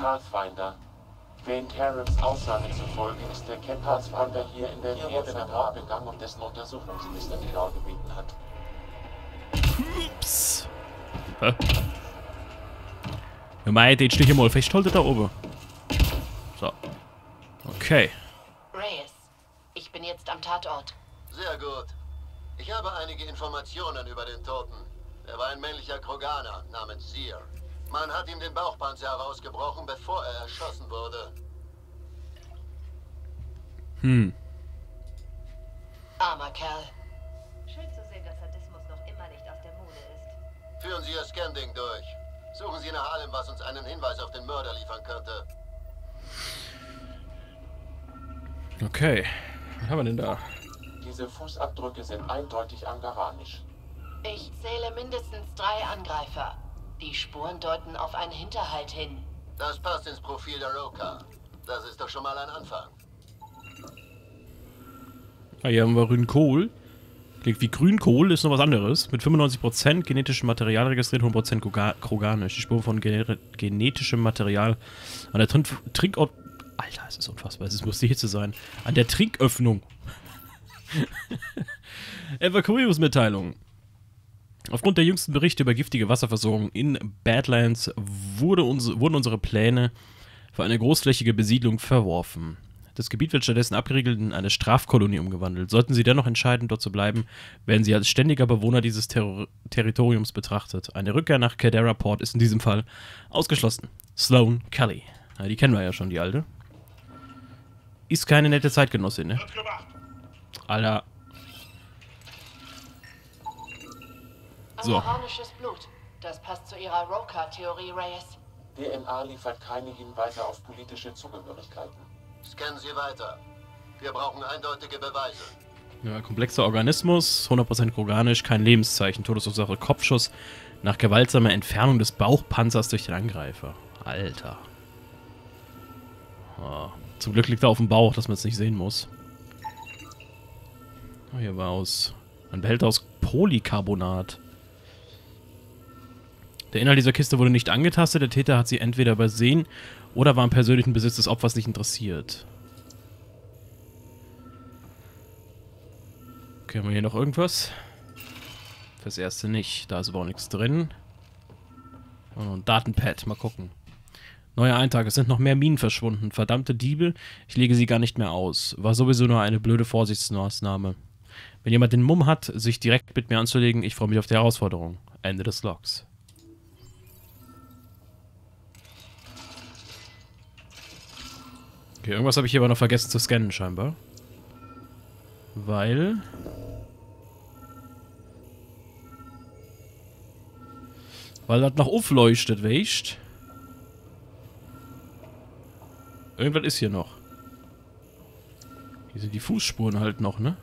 Pathfinder. Den Terrans Aussage zufolge ist der Captain Pathfinder hier in der Nähe der Mord begangen und dessen Untersuchungsminister genau gebeten hat. Ups. Hä? Ja, mei, den stehe ich mal festhalten da oben. So. Okay. Reyes, ich bin jetzt am Tatort. Sehr gut. Ich habe einige Informationen über den Toten. Er war ein männlicher Kroganer namens Seer. Man hat ihm den Bauchpanzer herausgebrochen, bevor er erschossen wurde. Hm. Armer Kerl. Schön zu sehen, dass Sadismus noch immer nicht aus der Mode ist. Führen Sie Ihr Scanning durch. Suchen Sie nach allem, was uns einen Hinweis auf den Mörder liefern könnte. Okay. Was haben wir denn da? Diese Fußabdrücke sind eindeutig angaranisch. Ich zähle mindestens drei Angreifer. Die Spuren deuten auf einen Hinterhalt hin. Das passt ins Profil der Roka. Das ist doch schon mal ein Anfang. Ah, hier haben wir Grünkohl. Klingt wie Grünkohl, ist noch was anderes. Mit 95% genetischem Material registriert, 100% Kroga- Kroganisch. Die Spuren von gene genetischem Material an der Trin Trinkort... Alter, es ist unfassbar. Es muss hier zu sein. An der Trinköffnung. Evakuierungsmitteilung. Aufgrund der jüngsten Berichte über giftige Wasserversorgung in Badlands wurde uns, wurden unsere Pläne für eine großflächige Besiedlung verworfen. Das Gebiet wird stattdessen abgeriegelt in eine Strafkolonie umgewandelt. Sollten Sie dennoch entscheiden, dort zu bleiben, werden Sie als ständiger Bewohner dieses Terror Territoriums betrachtet. Eine Rückkehr nach Cadera Port ist in diesem Fall ausgeschlossen. Sloan Kelly. Ja, die kennen wir ja schon, die alte. Ist keine nette Zeitgenossin, ne? Alter. So. Angaranisches Blut. Das passt zu Ihrer Roka-Theorie, Reyes. DNA liefert keine Hinweise auf politische Zugehörigkeiten. Scannen Sie weiter. Wir brauchen eindeutige Beweise. Ja, komplexer Organismus, 100% organisch, kein Lebenszeichen, Todesursache Kopfschuss nach gewaltsamer Entfernung des Bauchpanzers durch den Angreifer. Alter. Ah, zum Glück liegt er auf dem Bauch, dass man es nicht sehen muss. Oh, hier war aus. Ein Behälter aus Polycarbonat. Der Inhalt dieser Kiste wurde nicht angetastet, der Täter hat sie entweder übersehen oder war im persönlichen Besitz des Opfers nicht interessiert. Okay, haben wir hier noch irgendwas? Fürs erste nicht. Da ist aber auch nichts drin. Oh, ein Datenpad. Mal gucken. Neuer Eintrag. Es sind noch mehr Minen verschwunden. Verdammte Diebe. Ich lege sie gar nicht mehr aus. War sowieso nur eine blöde Vorsichtsmaßnahme. Wenn jemand den Mumm hat, sich direkt mit mir anzulegen, ich freue mich auf die Herausforderung. Ende des Logs. Okay, irgendwas habe ich hier aber noch vergessen zu scannen, scheinbar. Weil... Weil das noch aufleuchtet, weißt Irgendwas ist hier noch. Hier sind die Fußspuren halt noch, ne?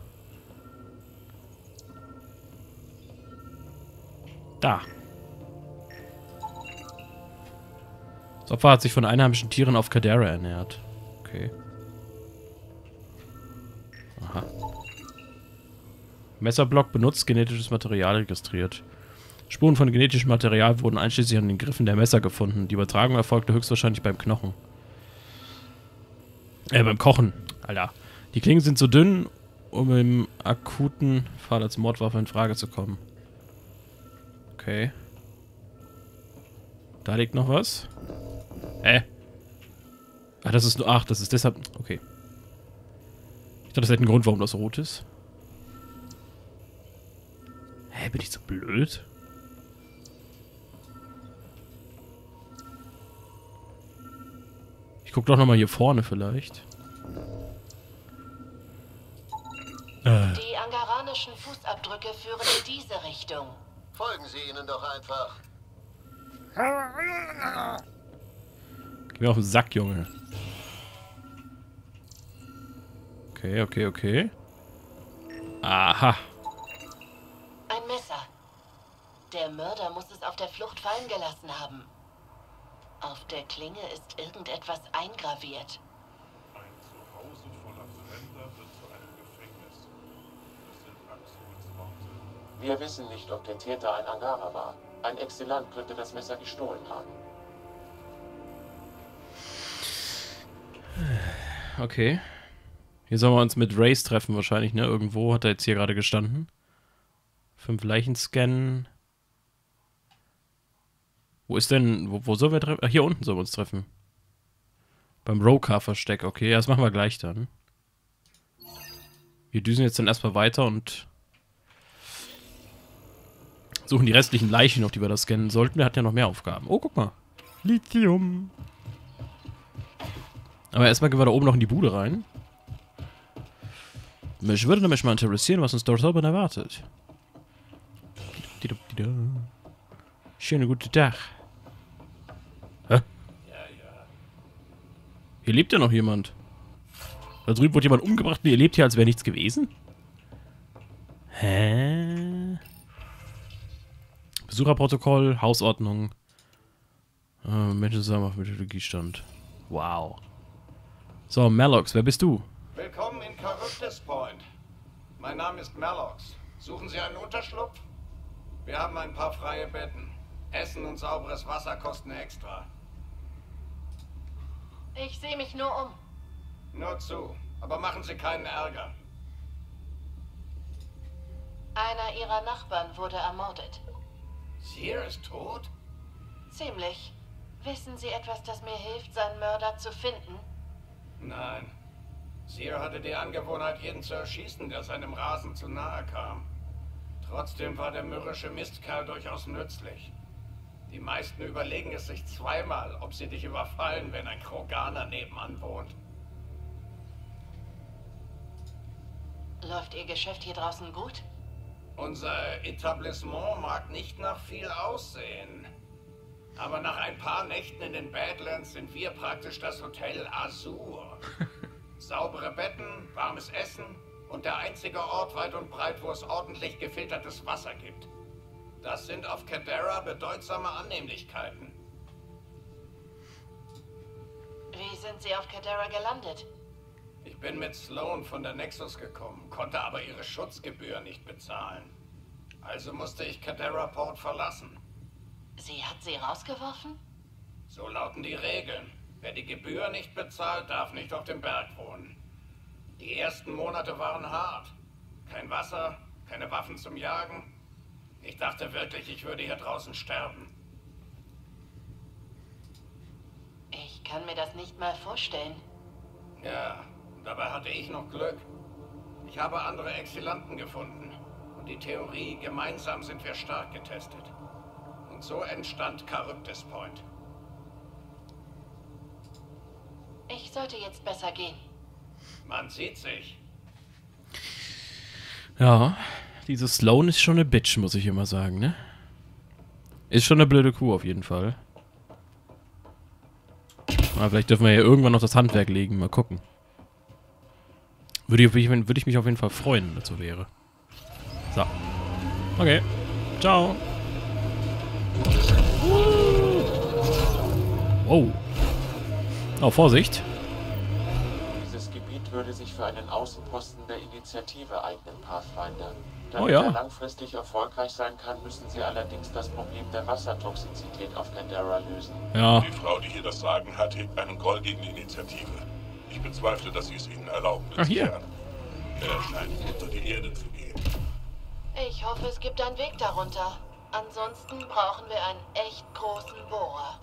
Da. Das Opfer hat sich von einheimischen Tieren auf Cadera ernährt. Okay. Aha. Messerblock benutzt, genetisches Material registriert. Spuren von genetischem Material wurden einschließlich an den Griffen der Messer gefunden. Die Übertragung erfolgte höchstwahrscheinlich beim Knochen. Äh, beim Kochen. Alter. Die Klingen sind so dünn, um im akuten Fall als Mordwaffe in Frage zu kommen. Okay. Da liegt noch was. Hä? Ach, das ist nur. Ach, das ist deshalb. Okay. Ich dachte, das hätte einen Grund, warum das rot ist. Hä, bin ich so blöd? Ich guck doch nochmal hier vorne vielleicht. Äh. Die angaranischen Fußabdrücke führen in diese Richtung. Folgen Sie ihnen doch einfach. Geh mir auf den Sack, Junge. Okay, okay, okay. Aha. Ein Messer. Der Mörder muss es auf der Flucht fallen gelassen haben. Auf der Klinge ist irgendetwas eingraviert. Ein Zuhause voller Fremder wird zu einem Gefängnis. Das sind Axels Worte. Wir wissen nicht, ob der Täter ein Angara war. Ein Exilant könnte das Messer gestohlen haben. Okay. Hier sollen wir uns mit Race treffen wahrscheinlich, ne? Irgendwo hat er jetzt hier gerade gestanden. Fünf Leichen scannen. Wo ist denn, wo, wo sollen wir treffen? Ach, hier unten sollen wir uns treffen. Beim Rowcar-Versteck, okay. Ja, das machen wir gleich dann. Wir düsen jetzt dann erstmal weiter und suchen die restlichen Leichen noch, die wir da scannen sollten. Der hat ja noch mehr Aufgaben. Oh, guck mal. Lithium. Aber erstmal gehen wir da oben noch in die Bude rein. Mich würde nämlich mal interessieren, was uns dort oben erwartet. Schönen guten Tag. Hä? Hier lebt ja noch jemand. Da drüben wurde jemand umgebracht und ihr lebt hier, als wäre nichts gewesen? Hä? Besucherprotokoll, Hausordnung. Äh, Menschen zusammen auf Methodologiestand. Wow. So, Malox, wer bist du? Willkommen in Charybdis Point. Mein Name ist Malox. Suchen Sie einen Unterschlupf? Wir haben ein paar freie Betten. Essen und sauberes Wasser kosten extra. Ich sehe mich nur um. Nur zu. Aber machen Sie keinen Ärger. Einer ihrer Nachbarn wurde ermordet. Seer ist tot? Ziemlich. Wissen Sie etwas, das mir hilft, seinen Mörder zu finden? Nein. Seer hatte die Angewohnheit, jeden zu erschießen, der seinem Rasen zu nahe kam. Trotzdem war der mürrische Mistkerl durchaus nützlich. Die meisten überlegen es sich zweimal, ob sie dich überfallen, wenn ein Kroganer nebenan wohnt. Läuft Ihr Geschäft hier draußen gut? Unser Etablissement mag nicht nach viel aussehen. Aber nach ein paar Nächten in den Badlands sind wir praktisch das Hotel Azur. Saubere Betten, warmes Essen und der einzige Ort weit und breit, wo es ordentlich gefiltertes Wasser gibt. Das sind auf Cadera bedeutsame Annehmlichkeiten. Wie sind Sie auf Cadera gelandet? Ich bin mit Sloan von der Nexus gekommen, konnte aber ihre Schutzgebühr nicht bezahlen. Also musste ich Cadera Port verlassen. Sie hat Sie rausgeworfen? So lauten die Regeln. Wer die Gebühr nicht bezahlt, darf nicht auf dem Berg wohnen. Die ersten Monate waren hart. Kein Wasser, keine Waffen zum Jagen. Ich dachte wirklich, ich würde hier draußen sterben. Ich kann mir das nicht mal vorstellen. Ja, dabei hatte ich noch Glück. Ich habe andere Exilanten gefunden. Und die Theorie, gemeinsam sind wir stark getestet. Und so entstand Charybdis Point. Ich sollte jetzt besser gehen. Man sieht sich. Ja, diese Sloan ist schon eine Bitch, muss ich immer sagen, ne? Ist schon eine blöde Kuh auf jeden Fall. Aber vielleicht dürfen wir ja irgendwann noch das Handwerk legen. Mal gucken. Würde ich, würde ich mich auf jeden Fall freuen, wenn das so wäre. So. Okay. Ciao. Wow. Oh, Vorsicht. Dieses Gebiet würde sich für einen Außenposten der Initiative eignen, Pathfinder. Damit Oh ja. er langfristig erfolgreich sein kann, müssen sie allerdings das Problem der Wassertoxizität auf Candera lösen. Ja. Die Frau, die hier das Sagen hat, hebt einen Groll gegen die Initiative. Ich bezweifle, dass sie es ihnen erlauben. Ach, hier. Er scheint unter die Erde zu gehen. Ich hoffe, es gibt einen Weg darunter. Ansonsten brauchen wir einen echt großen Bohrer.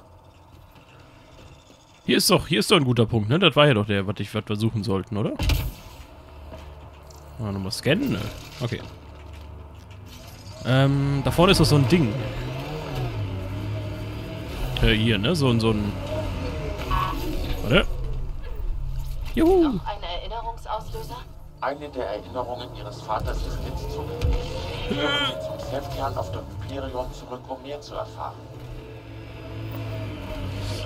Hier ist doch, hier ist doch ein guter Punkt, ne? Das war ja doch der, was ich was wir suchen sollten, oder? Mal nochmal scannen, ne? Okay. Ähm, da vorne ist doch so ein Ding. Äh, hier, ne? So, ein- so ein... Warte. Juhu! Noch ein Erinnerungsauslöser? Eine der Erinnerungen ihres Vaters ist jetzt. Kehren Sie zum Femkern auf dem Hyperion zurück, um mehr zu erfahren.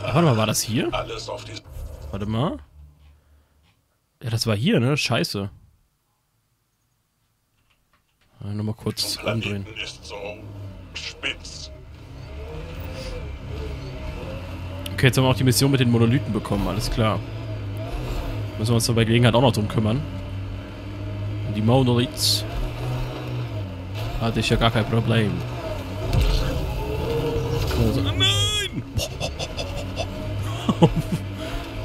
Warte mal, war das hier? Warte mal. Ja, das war hier, ne? Scheiße. Äh, Nochmal kurz umdrehen. So. Okay, jetzt haben wir auch die Mission mit den Monolithen bekommen, alles klar. Müssen wir uns bei Gelegenheit auch noch drum kümmern. Die Monoliths. Hatte ich ja gar kein Problem. Also,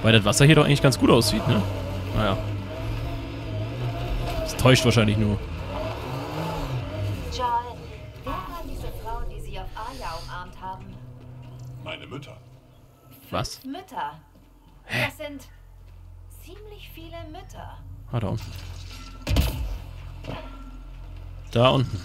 Weil das Wasser hier doch eigentlich ganz gut aussieht, ne? Naja. Das täuscht wahrscheinlich nur. Charles, wer waren diese Frauen, die Sie auf Aya umarmt haben? Meine Mütter. Was? Mütter. Das sind ziemlich viele Mütter. Ah, da unten. Da unten.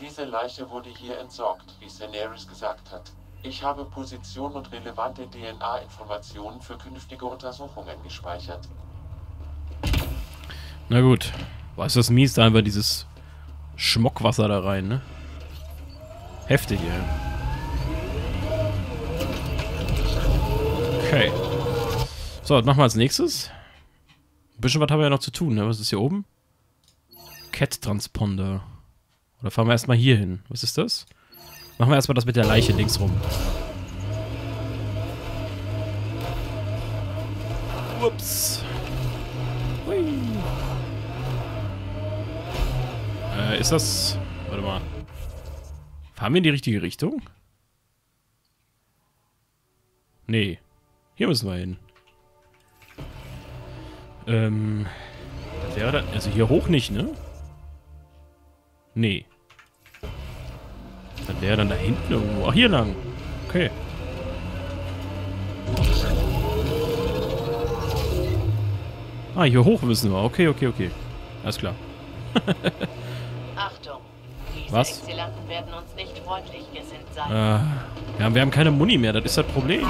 Diese Leiche wurde hier entsorgt, wie Daenerys gesagt hat. Ich habe Position und relevante DNA-Informationen für künftige Untersuchungen gespeichert. Na gut. Was ist das mies? Da einfach dieses Schmockwasser da rein, ne? Heftig, ey. Okay. So, was machen wir als nächstes? Ein bisschen was haben wir ja noch zu tun, ne? Was ist hier oben? Cat-Transponder. Oder fahren wir erstmal hier hin? Was ist das? Machen wir erstmal das mit der Leiche links rum. Ups. Hui. Äh, ist das... Warte mal. Fahren wir in die richtige Richtung? Nee. Hier müssen wir hin. Ähm... Das wäre dann... Also hier hoch nicht, ne? Nee. Dann wäre dann da hinten irgendwo. Ach, hier lang. Okay. Ah, hier hoch müssen wir. Okay, okay, okay. Alles klar. Achtung, diese Was? Exilanten werden uns nicht freundlich gesinnt sein. Äh, ja, wir haben keine Muni mehr. Das ist das Problem.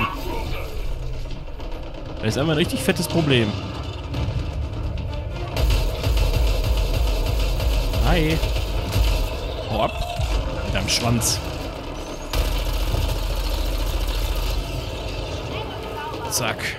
Das ist einfach ein richtig fettes Problem. Hi. Hau deinem Schwanz. Zack.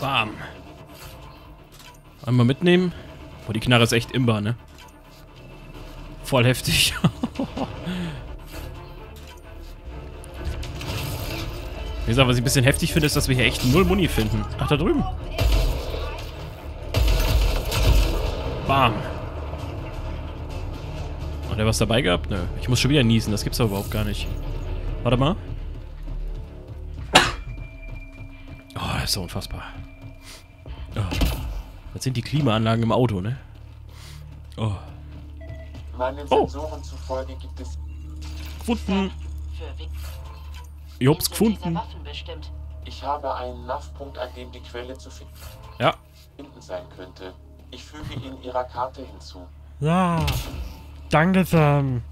Bam. Einmal mitnehmen. Boah, die Knarre ist echt imbar, ne? Voll heftig. Wie gesagt, was ich ein bisschen heftig finde, ist, dass wir hier echt null Muni finden. Ach, da drüben. Bam. Hat er was dabei gehabt? Nö. Ich muss schon wieder niesen. Das gibt's doch überhaupt gar nicht. Warte mal. Oh, das ist so unfassbar. Oh. Das sind die Klimaanlagen im Auto, ne? Oh. Meinen Oh. Sensoren zufolge gibt es Gefunden. Ich hab's gefunden. Ich habe einen NAV-Punkt, an dem die Quelle zu Ja. finden sein könnte. Ich füge ihn Ihrer Karte hinzu. Ja. Danke, Sam.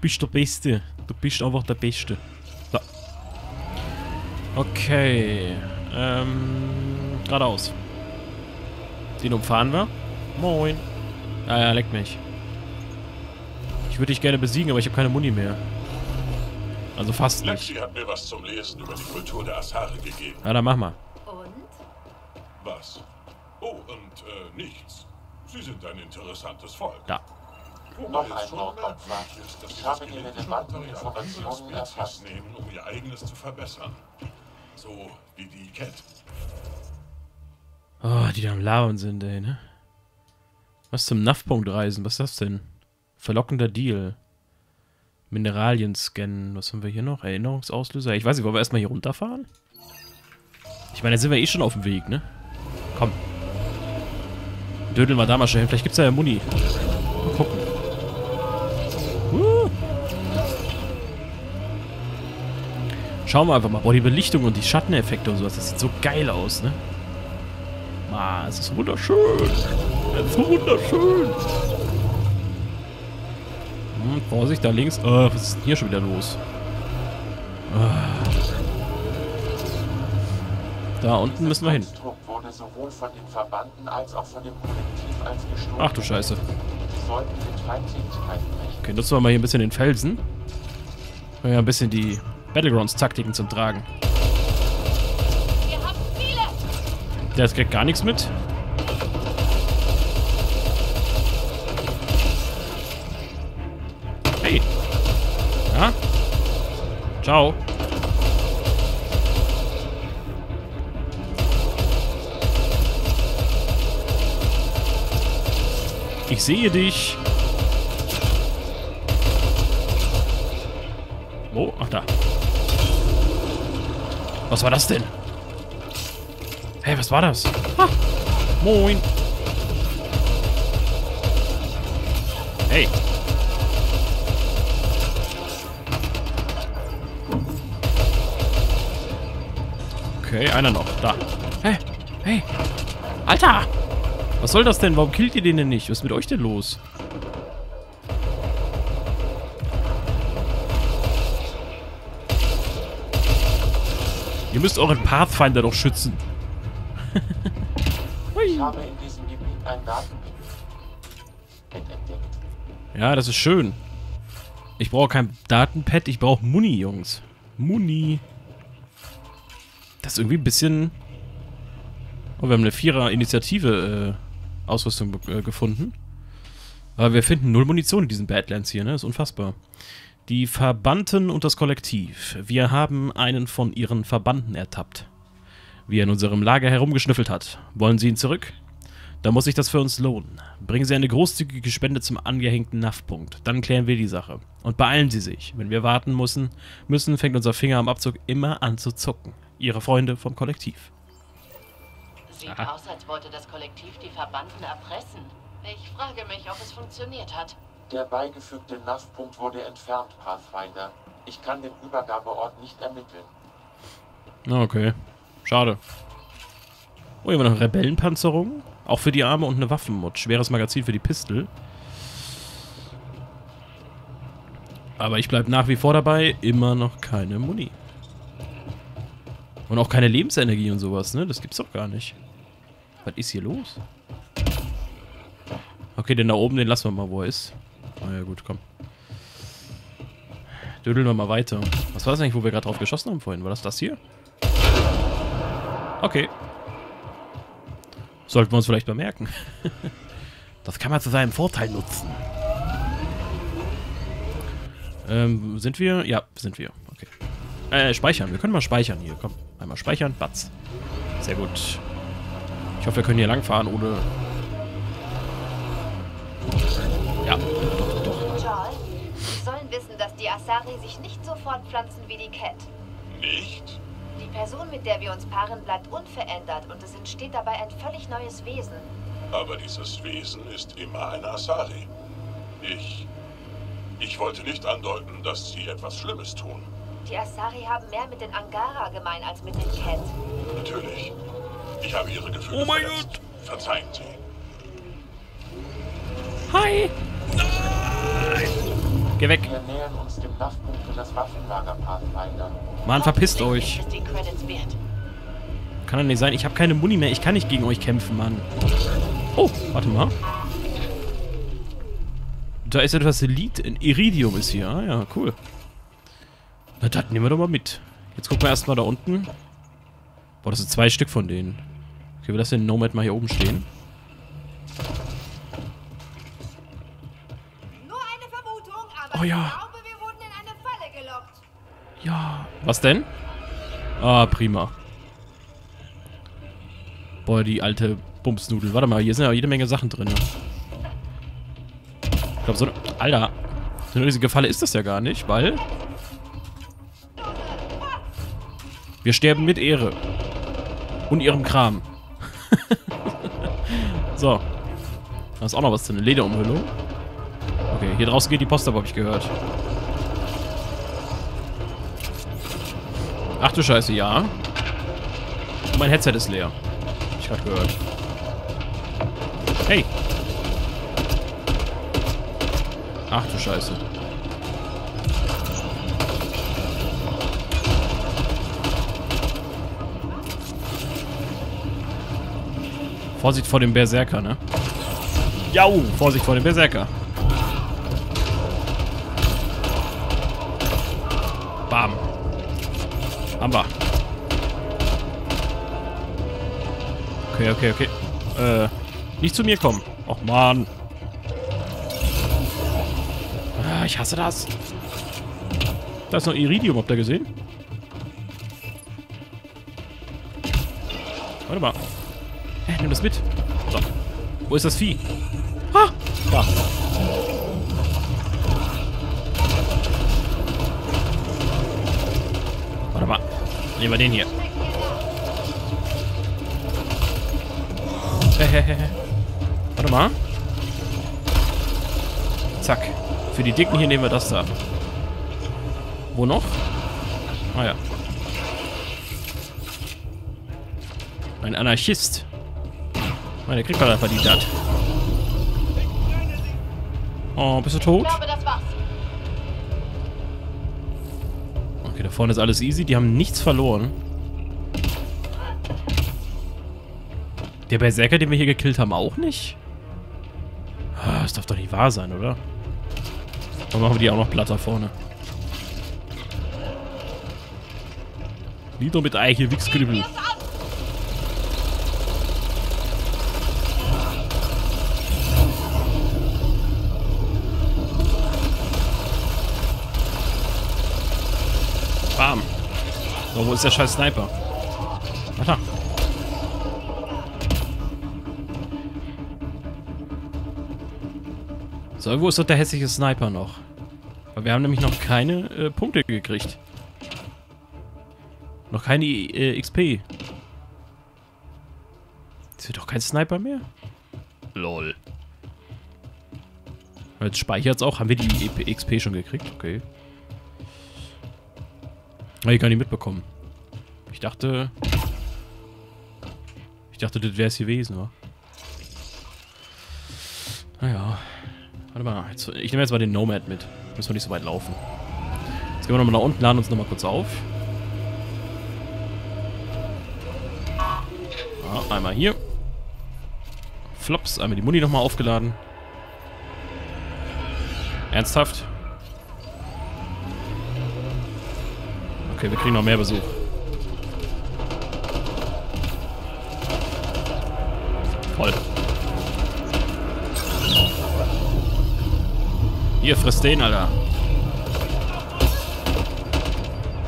bist der Beste. Du bist einfach der Beste. So. Okay. Ähm. Geradeaus. Den umfahren wir. Moin. Ah ja, leckt mich. Ich würde dich gerne besiegen, aber ich habe keine Muni mehr. Also fast nicht. Lexi hat mir was zum Lesen über die Kultur der Asari gegeben. Ja, dann mach mal. Und? Was? Oh, und äh, nichts. Sie sind ein interessantes Volk. Da. Noch ein dass Ich habe relevanten Material Informationen erfasst. nehmen, um ihr eigenes zu verbessern. So wie die Cat. Oh, die da am Labern sind, ey, ne? Was zum NAV-Punkt reisen? Was ist das denn? Verlockender Deal. Mineralien scannen. Was haben wir hier noch? Erinnerungsauslöser. Ich weiß nicht, wollen wir erstmal hier runterfahren? Ich meine, da sind wir eh schon auf dem Weg, ne? Komm. Dödeln wir da mal schnell hin. Vielleicht gibt's da ja Muni. Mal gucken. Uh. Schauen wir einfach mal. Boah, die Belichtung und die Schatteneffekte und sowas. Das sieht so geil aus, ne? Ah, es ist wunderschön. Es ist wunderschön. Hm, Vorsicht, da links. Oh, was ist denn hier schon wieder los? Ah. Da unten müssen wir hin. Dieses Konstrukt wurde sowohl von den Verbanden als auch von dem Kollektiv als gestohlen. Ach du Scheiße. Sie sollten mit Feindseligkeit brechen. Okay, nutzen wir mal hier ein bisschen den Felsen. Ja, ein bisschen die Battlegrounds-Taktiken zum Tragen. Wir haben viele! Der kriegt gar nichts mit. Ja? Ciao. Ich sehe dich. Wo? Oh, ach da. Was war das denn? Hey, was war das? Ha. Moin. Hey. Okay, einer noch. Da. Hey. Hey. Alter! Was soll das denn? Warum killt ihr den denn nicht? Was ist mit euch denn los? Ihr müsst euren Pathfinder doch schützen. Ich habe in diesem Gebiet ein Datenpad entdeckt. Ja, das ist schön. Ich brauche kein Datenpad, ich brauche Muni, Jungs. Muni. Ist irgendwie ein bisschen... Oh, wir haben eine Vierer-Initiative-Ausrüstung äh, gefunden. Aber wir finden null Munition in diesen Badlands hier, ne? Ist unfassbar. Die Verbannten und das Kollektiv. Wir haben einen von ihren Verbanden ertappt. Wie er in unserem Lager herumgeschnüffelt hat. Wollen Sie ihn zurück? Da muss sich das für uns lohnen. Bringen Sie eine großzügige Spende zum angehängten NAV-Punkt. Dann klären wir die Sache. Und beeilen Sie sich. Wenn wir warten müssen, müssen, fängt unser Finger am Abzug immer an zu zucken. Ihre Freunde vom Kollektiv. Sieht Aha. aus, als wollte das Kollektiv die Verbannten erpressen. Ich frage mich, ob es funktioniert hat. Der beigefügte NAV-Punkt wurde entfernt, Pathfinder. Ich kann den Übergabeort nicht ermitteln. Ah, Okay. Schade. Oh, hier haben wir noch Rebellenpanzerung. Auch für die Arme und eine Waffenmod. Schweres Magazin für die Pistol. Aber ich bleibe nach wie vor dabei. Immer noch keine Muni. Und auch keine Lebensenergie und sowas, ne? Das gibt's doch gar nicht. Was ist hier los? Okay, den da oben, den lassen wir mal, wo er ist. Ah ja, gut, komm. Dödeln wir mal weiter. Was war das eigentlich, wo wir gerade drauf geschossen haben vorhin? War das das hier? Okay. Sollten wir uns vielleicht bemerken. das kann man zu seinem Vorteil nutzen. Ähm, sind wir? Ja, sind wir. Äh, speichern. Wir können mal speichern hier. Komm, einmal speichern. Batz. Sehr gut. Ich hoffe, wir können hier langfahren ohne... Ja, doch, doch, doch. Sie sollen wissen, dass die Asari sich nicht so fortpflanzen wie die Cat. Nicht? Die Person, mit der wir uns paaren, bleibt unverändert und es entsteht dabei ein völlig neues Wesen. Aber dieses Wesen ist immer ein Asari. Ich. Ich wollte nicht andeuten, dass sie etwas Schlimmes tun. Die Asari haben mehr mit den Angara gemein als mit den Cat. Natürlich. Ich habe ihre Gefühle Oh mein verletzt. Verzeihen Sie. Hi! Geh weg. Wir nähern uns dem NAV-Punkt für das Waffenlager, Pathfinder. Mann, verpisst euch. Kann doch nicht sein. Ich habe keine Muni mehr. Ich kann nicht gegen euch kämpfen, Mann. Oh, warte mal. Da ist etwas Elite. Ein Iridium ist hier. Ah ja, cool. Na, das nehmen wir doch mal mit. Jetzt gucken wir erstmal da unten. Boah, das sind zwei Stück von denen. Okay, wir lassen den Nomad mal hier oben stehen. Nur eine Vermutung, aber Oh ja. ich glaube, wir wurden in eine Falle gelockt. Ja. Was denn? Ah, prima. Boah, die alte Bumsnudel. Warte mal, hier sind ja jede Menge Sachen drin. Ich glaube, so eine... Alter. So eine riesige Falle ist das ja gar nicht, weil... Wir sterben mit Ehre. Und ihrem Kram. so. Da ist auch noch was drin. Eine Lederumhüllung. Okay, hier draußen geht die Post ab, habe ich gehört. Ach du Scheiße, ja. Und mein Headset ist leer. Hab ich gerade gehört. Hey. Ach du Scheiße. Vorsicht vor dem Berserker, ne? Jau! Vorsicht vor dem Berserker. Bam. Haben wir. Okay, okay, okay. Äh, nicht zu mir kommen. Och, Mann. Ah, ich hasse das. Da ist noch Iridium, habt ihr gesehen? Warte mal. Hä, nimm das mit. So. Wo ist das Vieh? Ah! Da. Warte mal. Nehmen wir den hier. Hehehe. Warte mal. Zack. Für die Dicken hier nehmen wir das da. Wo noch? Ah ja. Ein Anarchist. Meine kriegt man einfach die Dat. Oh, bist du tot? Okay, da vorne ist alles easy. Die haben nichts verloren. Der Berserker, den wir hier gekillt haben, auch nicht? Ah, Das darf doch nicht wahr sein, oder? Dann machen wir die auch noch platt da vorne. Nieder mit Eiche, Wichskribbel. Bam. So, wo ist der scheiß Sniper? Ach da. So, wo ist doch der hässliche Sniper noch? Weil wir haben nämlich noch keine äh, Punkte gekriegt. Noch keine äh, XP. Ist hier doch kein Sniper mehr? Lol. Jetzt speichert es auch. Haben wir die XP schon gekriegt? Okay. Hab ich gar nicht mitbekommen. Ich dachte... Ich dachte, das wäre es gewesen, wa? Naja. Warte mal. Jetzt, ich nehme jetzt mal den Nomad mit. Müssen wir nicht so weit laufen. Jetzt gehen wir nochmal nach unten, laden uns nochmal kurz auf. Ja, einmal hier. Flops, einmal die Muni nochmal aufgeladen. Ernsthaft? Okay, wir kriegen noch mehr Besuch. Voll. Hier, frisst den, Alter.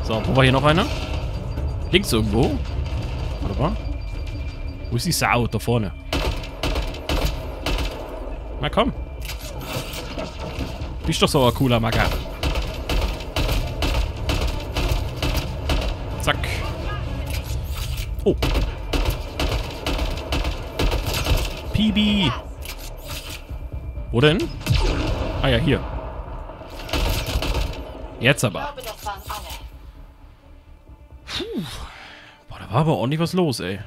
So, wo war hier noch einer? Links irgendwo. Warte mal. Wo ist die Sau? Da vorne. Na komm. Bist doch so ein cooler Macker. Zack. Oh. PB. Wo denn? Ah ja, hier. Jetzt aber. alle. Boah, da war aber ordentlich was los, ey.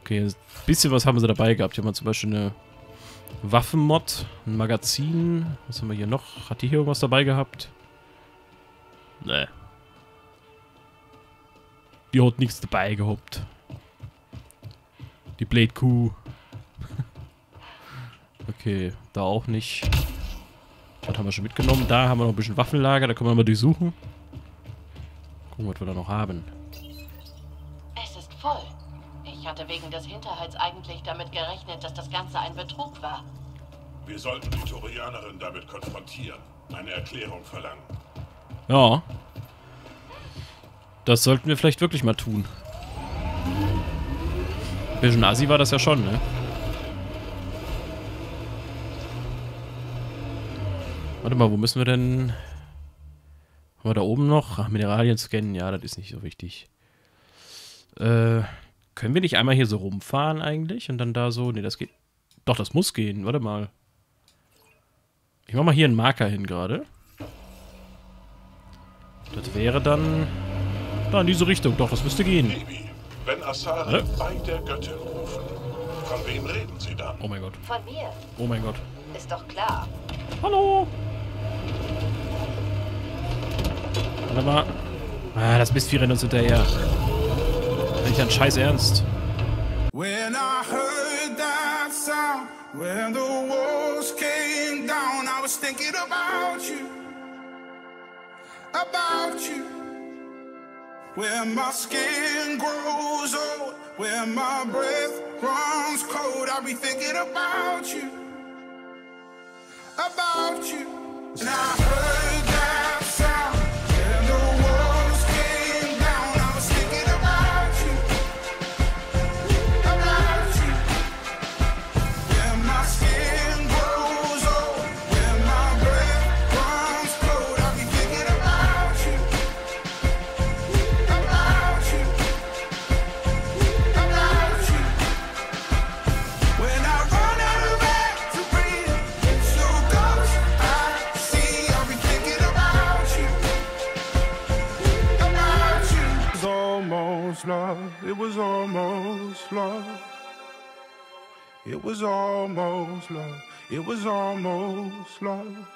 Okay, ein bisschen was haben sie dabei gehabt. Hier haben wir zum Beispiel eine Waffenmod, ein Magazin. Was haben wir hier noch? Hat die hier irgendwas dabei gehabt? Nee. Die hat nichts dabei gehabt. Die Blade Kuh. okay, da auch nicht. Was haben wir schon mitgenommen? Da haben wir noch ein bisschen Waffenlager, da können wir mal durchsuchen. Gucken, was wir da noch haben. Es ist voll. Ich hatte wegen des Hinterhalts eigentlich damit gerechnet, dass das Ganze ein Betrug war. Wir sollten die Torianerin damit konfrontieren, eine Erklärung verlangen. Ja. Das sollten wir vielleicht wirklich mal tun. Bisschen Assi war das ja schon, ne? Warte mal, wo müssen wir denn... Haben wir da oben noch? Ach, Mineralien scannen. Ja, das ist nicht so wichtig. Äh, können wir nicht einmal hier so rumfahren eigentlich? Und dann da so... Ne, das geht... Doch, das muss gehen. Warte mal. Ich mach mal hier einen Marker hin gerade. Das wäre dann... Da in diese Richtung. Doch, das müsste gehen. Baby, wenn Asari Hä? bei der Göttin rufen, von wem reden sie dann? Oh mein Gott. Von mir. Oh mein Gott. Ist doch klar. Hallo. Warte mal. Ah, das Mistvieh rennt uns hinterher. Bin ich ein Scheiß ernst. When I heard that sound, when the walls came down, I was thinking about you, about you. Where my skin grows old, where my breath runs cold, I'll be thinking about you, about you. And I heard was almost love. It was almost love.